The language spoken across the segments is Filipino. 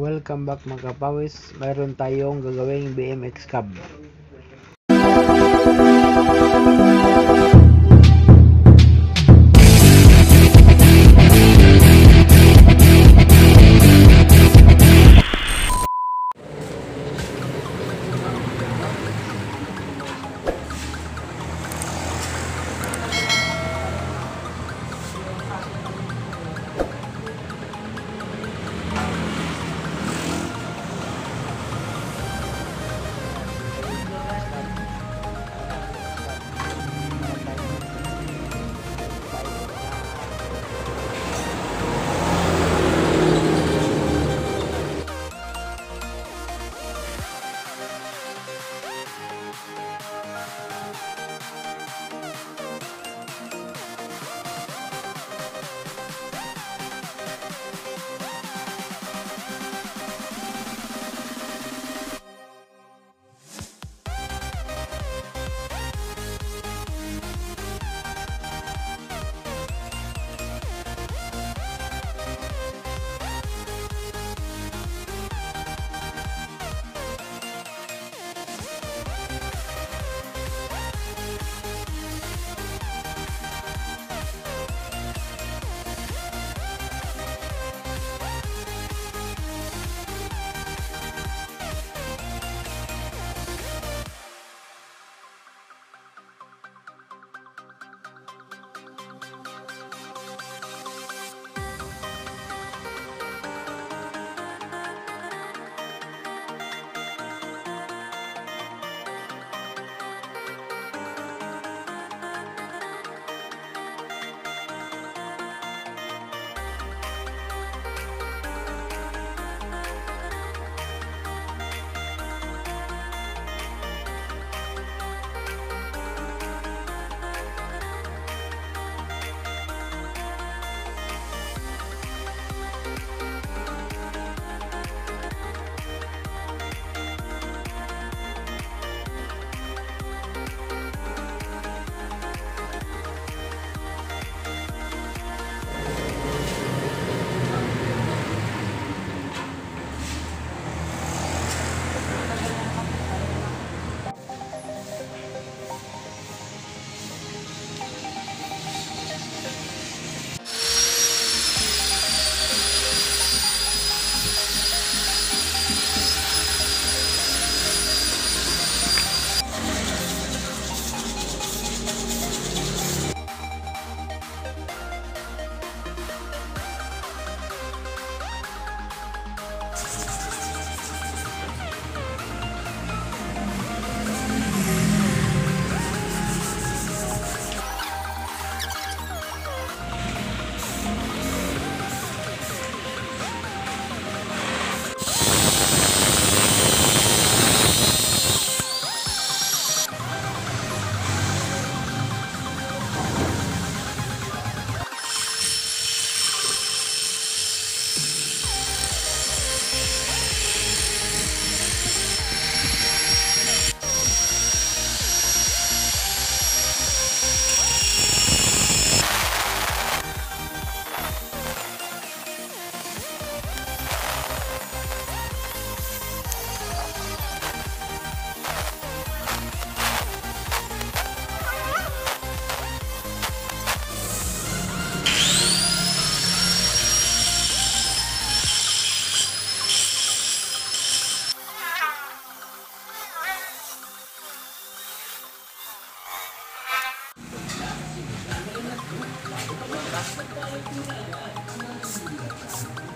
Welcome back mga kapawis. Mayroon tayong gagawing BMX Cab.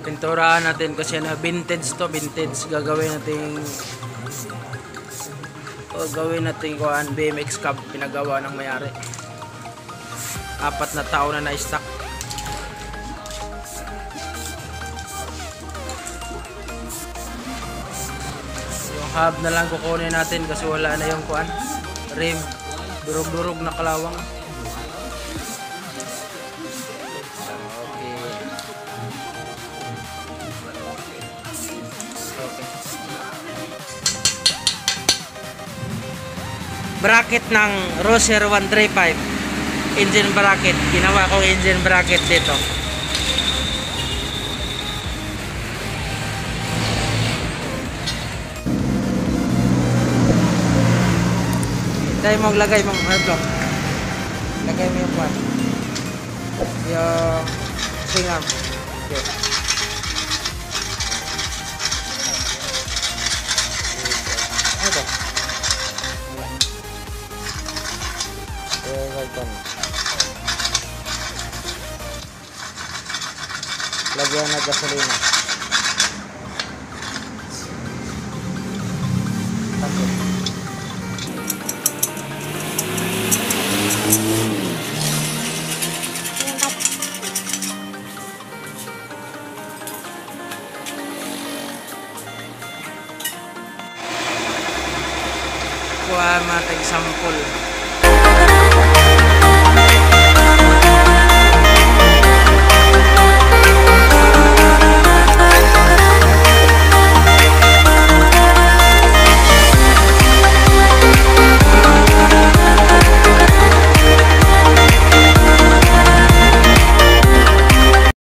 Pinturahan natin kasi na vintage to, vintage. Gagawin natin gagawin natin kuan BMX Cab pinagawa ng mayari. Apat na taon na na-stock. Yung hub na lang kukunin natin kasi wala na yung kuan rim. Durog-durog na kalawang. bracket ng Roser 135 engine bracket. Ginawa kong engine bracket dito. Tayo maglagay mong airblock lagay mo yung pan. Yung singam okay. Lagyan na gasolina. Tapos. Kuha mga example.